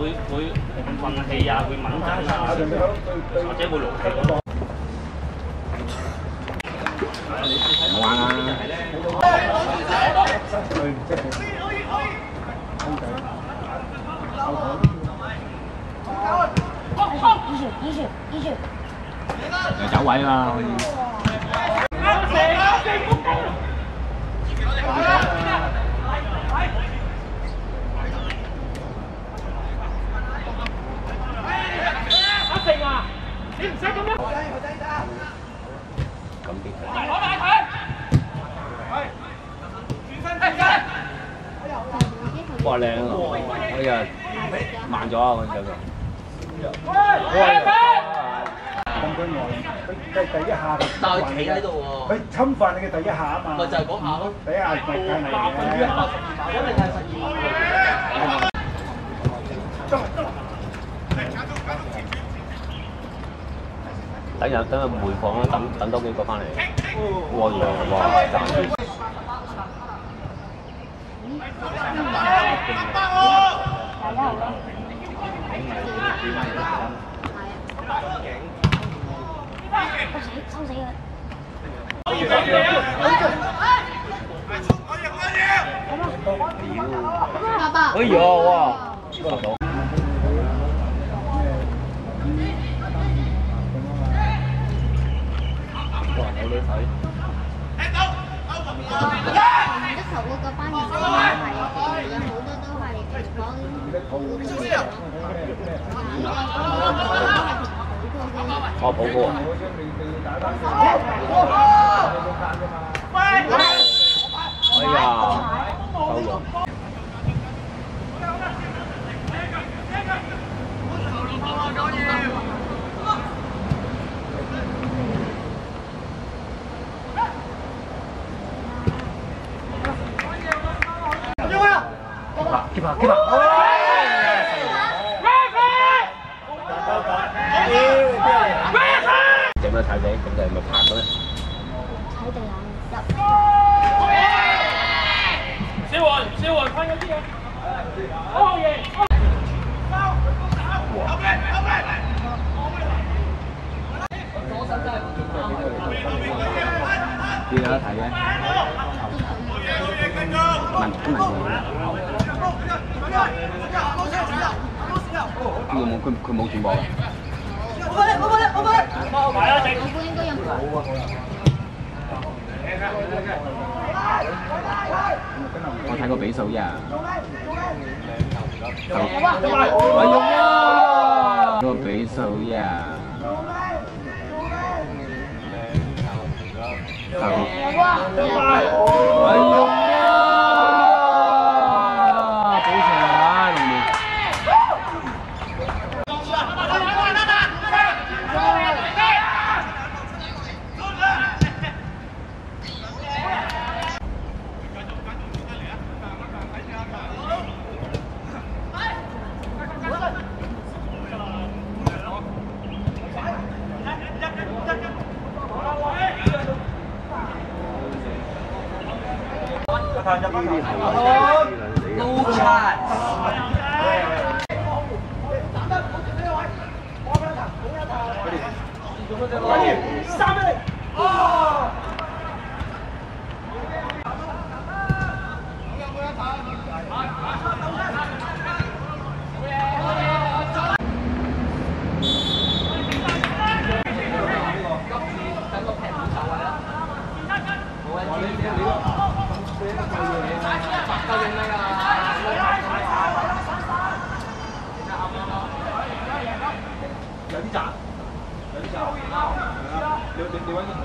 会会运气啊，会敏感啊，或者会劳气嗰个。唔好玩啦！医住医住医住，又走位啦！咁 哇靚啊！哎呀慢咗啊！嗰陣咁佢外，佢即係第一下就但係企喺度喎佢侵犯你嘅第一下啊嘛，咪就係嗰下咯第一下咪計嚟嘅。因為係實驗等日等日回放啦，等等多幾個翻嚟。哇哇賺咗！大家好啦。系啊。收死收死佢！爸爸。哎呀哇！呢个到。哇！有女睇。一头嗰个班人系有好多都 我跑步！哎呀！ 아, 기봐, 기봐. Chậm nó thay vé, chậm đời mà phạt nữa Thấy từ là đập Siêu hồn, siêu hồn, khoan cái gì vậy? Ô gì? Ông lên, ông! Đi đó thầy ơi Mạnh, mạnh 问佢冇佢佢冇转播。买啊！整我估应该有我睇过比数呀。哎呀！个比数呀。哎 Low chance. Thank you. 有啲杂，有啲杂，你你你揾个女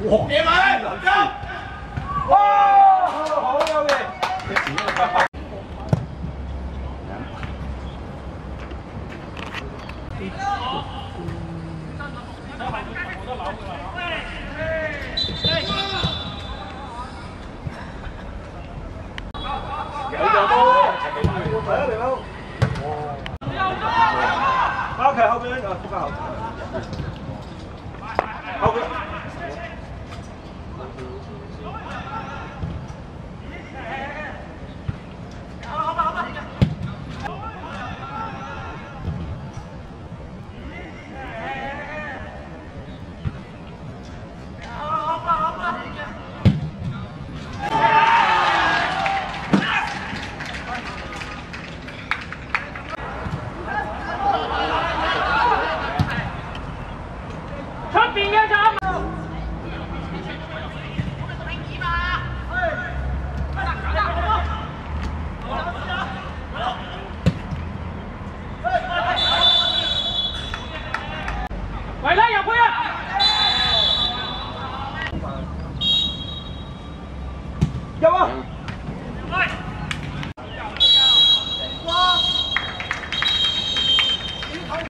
哇！好有嘢！有就多，嚟啊嚟啦！哇！翻屋企后边啊，仆街后。后边。 Thank you.